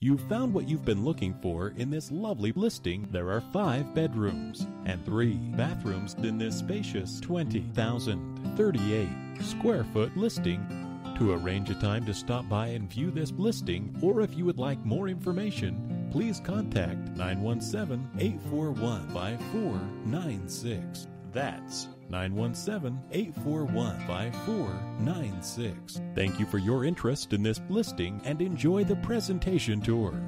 You've found what you've been looking for in this lovely listing. There are five bedrooms and three bathrooms in this spacious 20,038 square foot listing. To arrange a time to stop by and view this listing, or if you would like more information, please contact 917 841 5496. That's 917 841 5496. Thank you for your interest in this listing and enjoy the presentation tour.